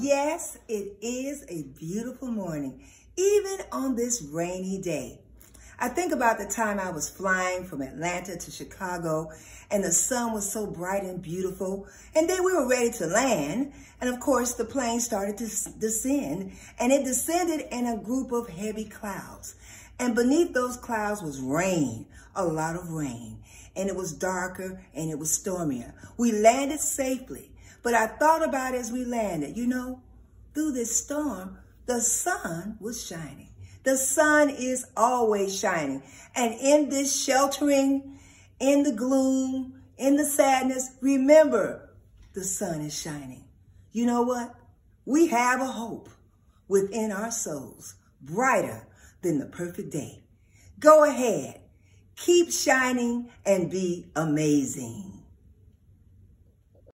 Yes, it is a beautiful morning, even on this rainy day. I think about the time I was flying from Atlanta to Chicago and the sun was so bright and beautiful. And then we were ready to land. And of course, the plane started to descend and it descended in a group of heavy clouds. And beneath those clouds was rain, a lot of rain. And it was darker and it was stormier. We landed safely. But I thought about as we landed, you know, through this storm, the sun was shining. The sun is always shining. And in this sheltering, in the gloom, in the sadness, remember the sun is shining. You know what? We have a hope within our souls, brighter than the perfect day. Go ahead, keep shining and be amazing.